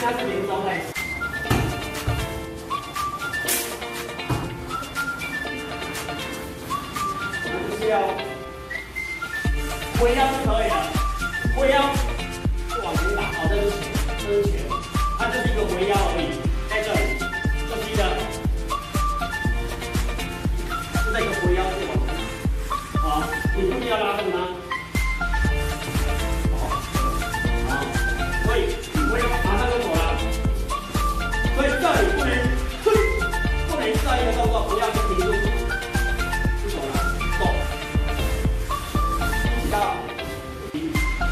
它是连装在一起。那就是要回腰是可以的，回腰是往前打，好，这是，这是拳，它就是一个回腰而已，在这里，这是一个，是在一个回腰是往前打，好，你注意要拉住它。Bye.